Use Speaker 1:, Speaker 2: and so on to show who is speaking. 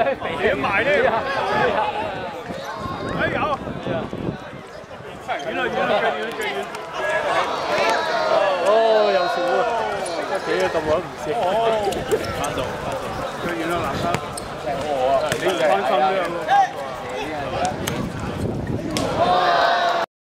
Speaker 1: 你埋呢？哎有，啦啦，
Speaker 2: 哦，有少啊，幾唔識。
Speaker 1: 哦，翻到翻到，最啦南山。啊，你。